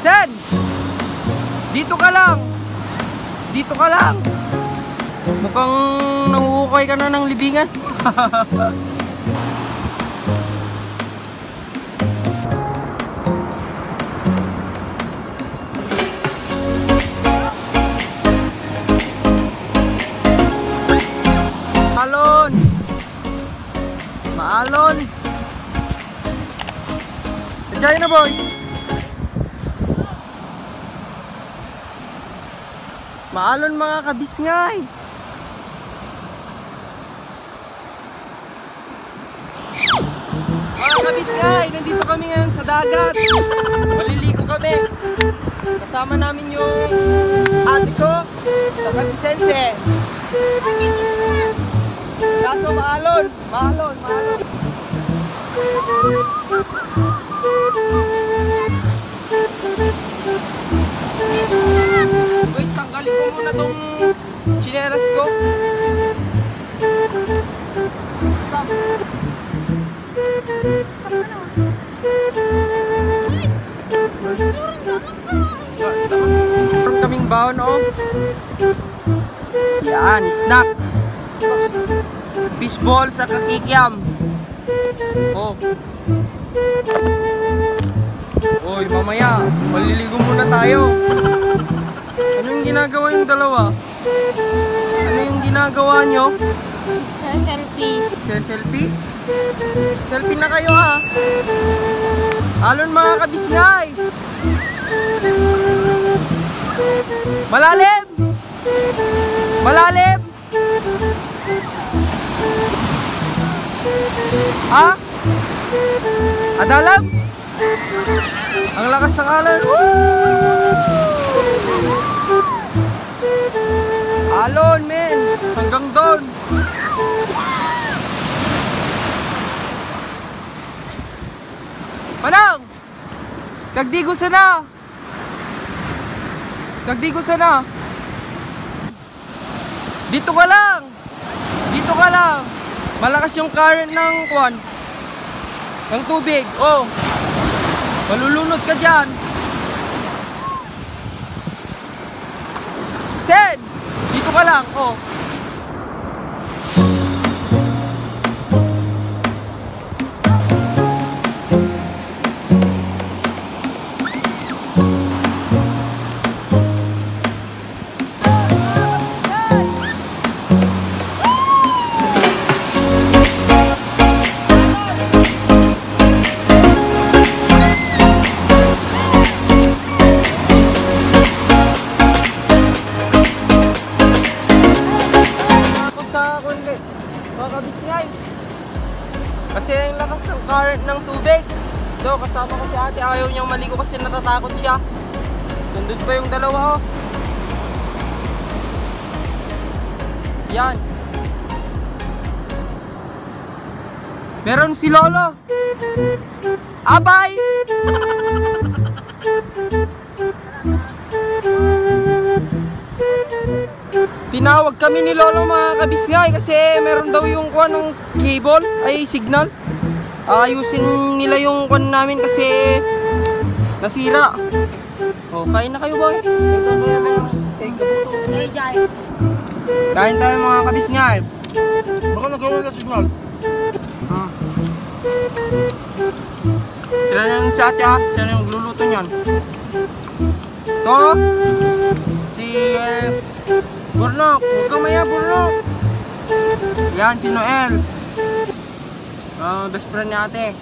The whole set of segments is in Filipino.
Sen! Dito ka lang! Dito ka lang! Mukhang nanguhukay ka na ng libingan. Maalon! Maalon! Diyan na boy! Maalon mga kabisngay! Mga kabisngay, nandito kami ngayon sa dagat. Maliligo kami. Kasama namin yung ate ko, saka si Sense. Kaso maalon, maalon, maalon. Yan, snack. Fishball sa kakikiam. Oh. Hoy, mamaya, maliligo muna tayo. Ano yung ginagawa yung dalawa? Ano yung ginagawa nyo? Selfie. Se selfie? Selfie na kayo ha. Alon mga kabisngay. Malalim! Malalim! Ha? Adalam? Ang lakas ng alon. Alon, men! Hanggang doon! Manang! Kagdigo sana! Kagdigo sana! Dito ka lang! Dito ka lang! Malakas yung current ng kwan. Ng tubig. Oh! Malulunod ka dyan! Sen! Dito ka lang. Oh! Ng tubig. Do, kasama ko si ate. Ayaw niyang maligo kasi natatakot siya. Nandun pa yung dalawa oh. Yan. Meron si Lolo. Abay! Tinawag kami ni Lolo mga kabisngay kasi meron daw yung kwan ng cable ay signal. Ayusin nila yung kwan namin kasi nasira. Oh, kain na kayo boy. Kain tayo mga kabisngay. Baka nagawa na signal. Hmm. Sila na yung si ate ah. Sila na yung gluluto niyan. To. Si eh, Burnok. Huwag kang maya Burnok. Yan si Noel. Ah, best friend ni ate.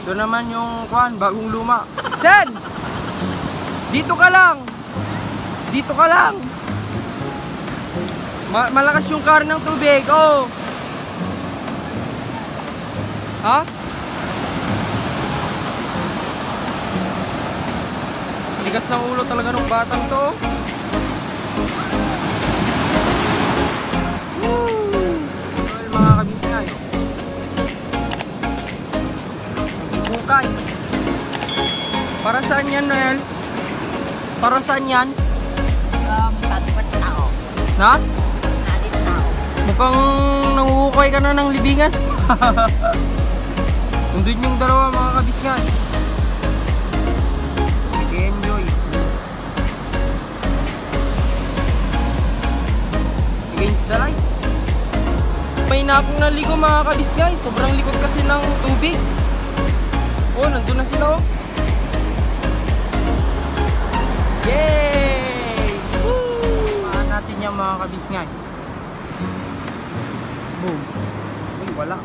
Ito naman yung kwan, bagong luma. Sen! Dito ka lang! Dito ka lang! Ma- malakas yung car ng tubig, oh! Ha? Tigas ng ulo talaga ng batang to. yan, Noel? Para saan yan? Um, tatlong tao. Na? Tatlong tao. Mukhang ka na ng libingan. Nandun yung dalawa mga kabisgan. Nag-enjoy. Eh. Against the light. May napong naligo mga kabisgan. Eh. Sobrang likod kasi ng tubig. Oh, nandun na sila oh. Yay! Paan natin yan mga kabisgay. Boom. Uy, wala.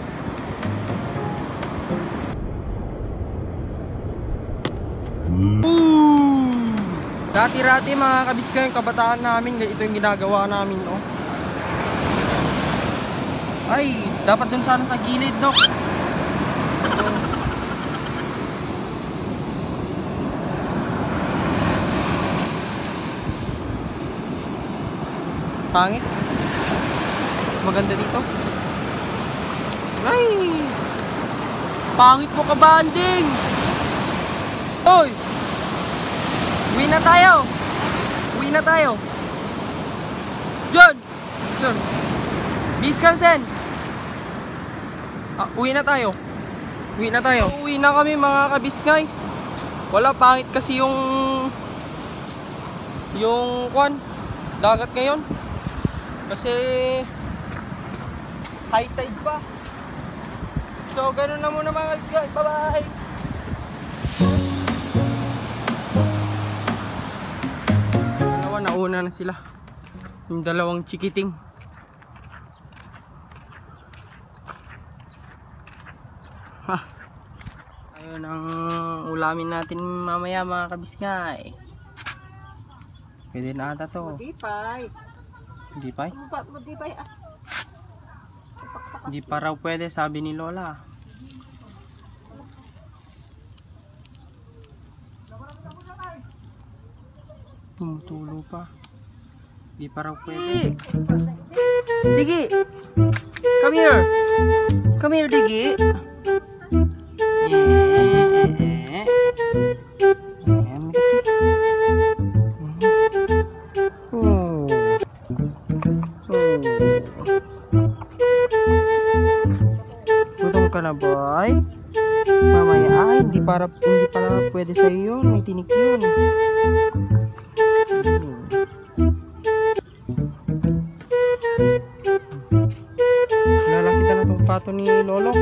Dati-rati mga kabisgay yung kabataan namin, ito yung ginagawa namin, oh. Ay, dapat dun sana sa gilid, no? Pangit. Mas maganda dito. Ay! Pangit mo ka, banding! Hoy! Uwi na tayo! Uwi na tayo! Diyan! Diyan! Biskansen! Ah, uwi na tayo. Uwi na tayo. Uwi na kami mga kabiskay. Wala, pangit kasi yung yung kwan dagat ngayon kasi high tide pa. So ganun na muna mga kabiskay bye bye dalawa nauna na sila. Yung dalawang chikiting. Ha. Ayun ang ulamin natin mamaya mga kabiskay pwede na ata to. Matipay. Hindi pa. Matipay ah. Hindi pa raw pwede, sabi ni Lola. Tumutulo pa. Hindi pa raw pwede. Digi! Come here! Come here, Digi! Eh, hindi para, hindi pala pwede sa yun. May tinik yun. Hmm. Kilala kita na tong pato ni Lolo.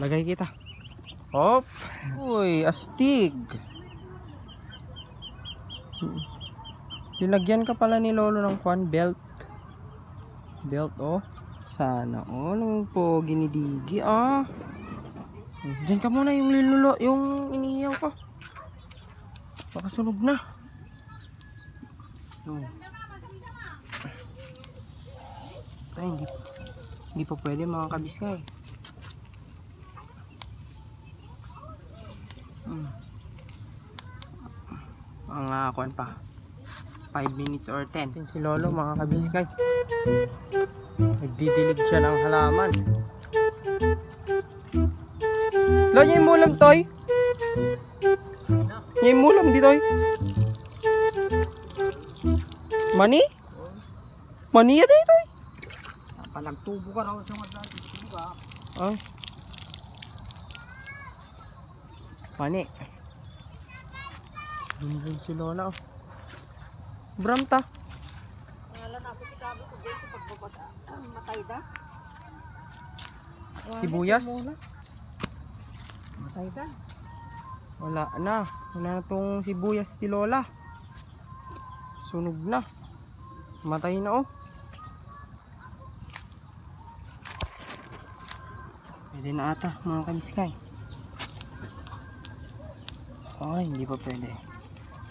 Lagay kita. Hop. Uy, astig. Dinagyan ka pala ni Lolo ng kwan belt. Belt oh. Sana oh, nung pogi ni Digi ah. Diyan ka muna yung linulo, yung inihiyaw ko. Baka sunog na. Oh. Ay, hindi. Hindi pa pwede mga kabiskay. Hmm. Mga kwan pa. 5 minutes or 10. Yan si Lolo mga kabiskay. Nagdidilig siya ng halaman. Lo, yung mulam, Toy. Yung mulam, di, Toy. Mani? Mani ya, di, Toy. Palagtubo ka raw sa mga dati. Tubo ka. Ah. Mani. Yun si Lola, oh. Bramta. Wala na ako kitabi ko dito pagbabasa. Ah, Matay da. Sibuyas. Matay da. Wala na. Wala na tong sibuyas ni Lola. Sunog na. Matay na oh. Pwede na ata mga kabiskay. Ay, hindi pa pwede.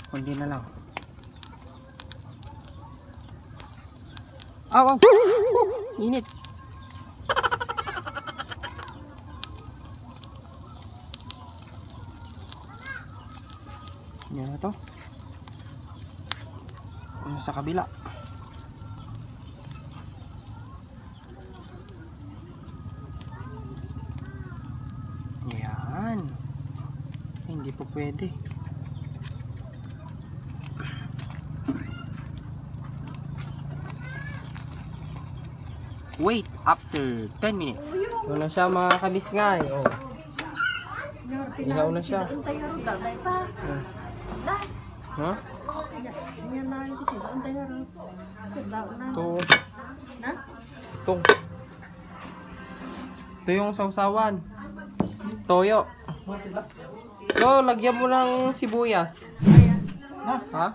Kundi na lang. Aw, aw. Init. Yan na to. Sa kabila? Yan. Hindi pa pwede. Wait after 10 minutes. Ito na siya mga kabisngay. Oh. Ihaw na siya. Ha? Ito. Ito. Ito yung sausawan. Toyo. Ito, lagyan mo ng sibuyas. Ha?